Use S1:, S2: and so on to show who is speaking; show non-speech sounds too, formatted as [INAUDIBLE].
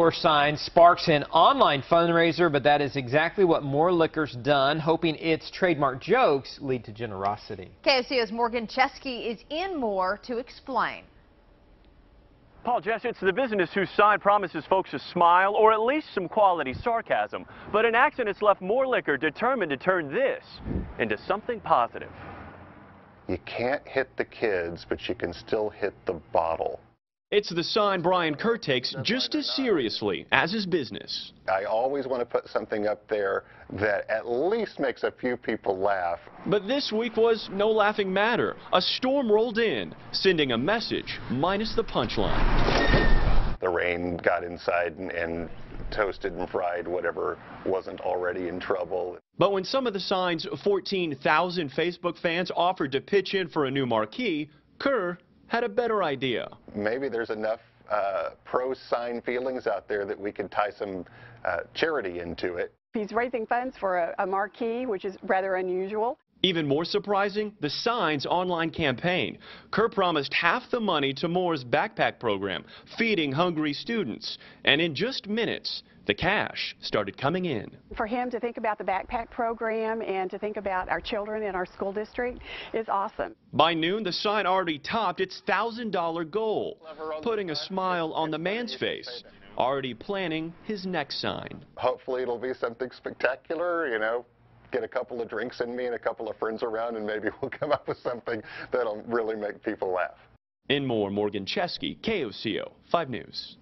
S1: Moore sign sparks an online fundraiser, but that is exactly what Moore Liquor's done, hoping its trademark jokes lead to generosity.
S2: KOCO's Morgan Chesky is in Moore to explain.
S3: Paul Jess, it's the business whose sign promises folks a smile or at least some quality sarcasm. But an accident's left More Liquor determined to turn this into something positive.
S4: You can't hit the kids, but you can still hit the bottle.
S5: It's the sign Brian Kerr takes just as seriously as his business.
S4: I always want to put something up there that at least makes a few people laugh.
S5: But this week was no laughing matter. A storm rolled in, sending a message minus the punchline.
S4: The rain got inside and, and toasted and fried whatever wasn't already in trouble.
S5: But when some of the sign's 14,000 Facebook fans offered to pitch in for a new marquee, Kerr had a better idea.
S4: Maybe there's enough uh, pro-sign feelings out there that we could tie some uh, charity into it.
S6: He's raising funds for a, a marquee, which is rather unusual.
S5: Even more surprising, the Signs online campaign. Kerr promised half the money to Moore's backpack program, feeding hungry students. And in just minutes, the cash started coming in.
S6: For him to think about the backpack program and to think about our children in our school district is awesome.
S5: By noon, the sign already topped its $1,000 goal, putting a smile on the man's face, already planning his next sign.
S4: Hopefully it'll be something spectacular, you know, get a couple of drinks in me and a couple of friends around and maybe [LAUGHS] we'll come up with something that'll really make people laugh.
S5: In Moore, Morgan Chesky, KOCO 5 News.